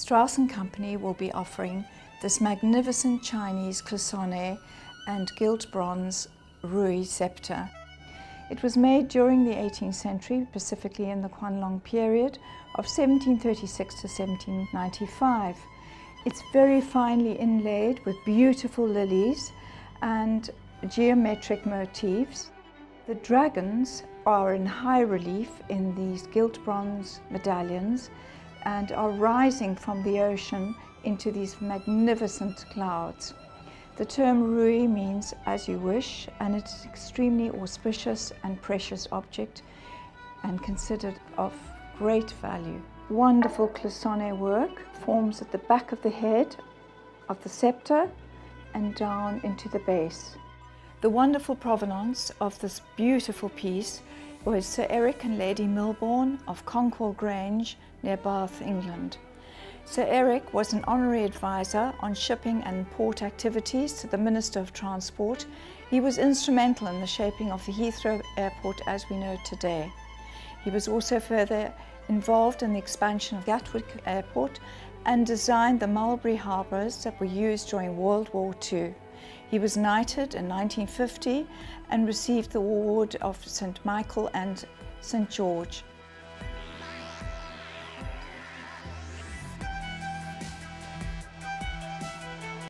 Strauss & Company will be offering this magnificent Chinese cloisonne and gilt bronze ruyi scepter. It was made during the 18th century, specifically in the Qianlong period of 1736 to 1795. It's very finely inlaid with beautiful lilies and geometric motifs. The dragons are in high relief in these gilt bronze medallions and are rising from the ocean into these magnificent clouds. The term ruyi means as you wish and it's extremely auspicious and precious object and considered of great value. Wonderful cloisonne work forms at the back of the head of the scepter and down into the base. The wonderful provenance of this beautiful piece was Sir Eric and Lady Millbourn of Conkwell Grange near Bath, England. Sir Eric was an honorary advisor on shipping and port activities to the Minister of Transport. He was instrumental in the shaping of the Heathrow Airport as we know today. He was also further involved in the expansion of Gatwick Airport and designed the Mulberry harbours that were used during World War II. He was knighted in 1950 and received the award of St Michael and St George.